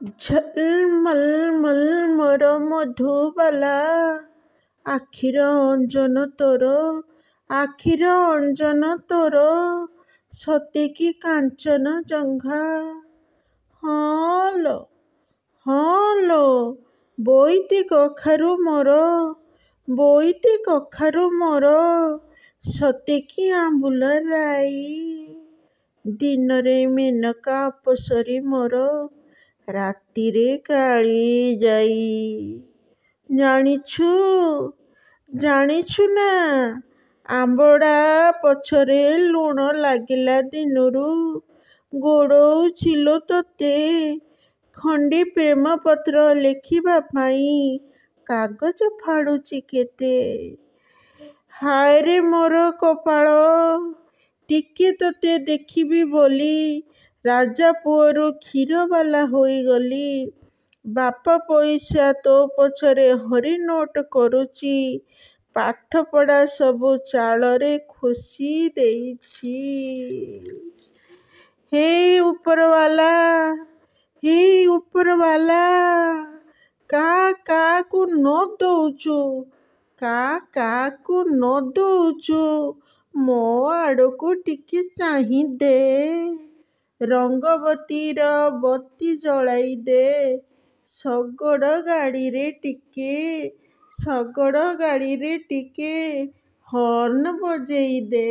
ଝଲ୍ମଲ୍ ମୋର ମଧୁବାଲା। ଆଖିର ଅଞ୍ଜନ ତୋର ଆଖିର ଅଞ୍ଜନ ତୋର ସତେକି କାଞ୍ଚନ ଜଙ୍ଘା। ହଁ ଲୋ ହଁ ଲୋ ବୋଇତି କଖାରୁ ମୋର ବୋଇତି କଖାରୁ ମୋର ସତେକି ଆମ୍ବୁଲ ରାଇ। ଦିନରେ ମେନକା ଅପସରି ମୋର ରାତିରେ କାଳିଜାଇ ଜାଣିଛୁ ଜାଣିଛୁ ନା ଆମ୍ବଡ଼ା ପଛରେ ଲୁଣ ଲାଗିଲା ଦିନରୁ ଗୋଡ଼ଉଚିଲୋ ତୋତେ ଖଣ୍ଡେ ପ୍ରେମପତ୍ର ଲେଖିବା ପାଇଁ କାଗଜ ଫାଡ଼ୁଛି କେତେ ହାୟରେ ମୋର କପାଳ ଟିକେ ତୋତେ ଦେଖିବି ବୋଲି ରାଜାପୁଅରୁ କ୍ଷୀରବାଲା ହୋଇଗଲି। ବାପ ପଇସା ତୋ ପଛରେ ହରିନୋଟ କରୁଛି ପାଠପଢ଼ା ସବୁ ଚାଳରେ ଖୋସି ଦେଇଛି। ହେ ଉପରବାଲା ହେ ଉପରବାଲା କା କାକୁ ନ ଦଉଛୁ କା କାକୁ ନ ଦଉଛୁ ମୋ ଆଡ଼କୁ ଟିକେ ଚାହିଁ ଦେ ରଙ୍ଗବତୀର ବତୀ ଜଳାଇ ଦେ। ଶଗଡ଼ ଗାଡ଼ିରେ ଟିକେ ଶଗଡ଼ ଗାଡ଼ିରେ ଟିକେ ହର୍ଣ୍ଣ ବଜେଇ ଦେ।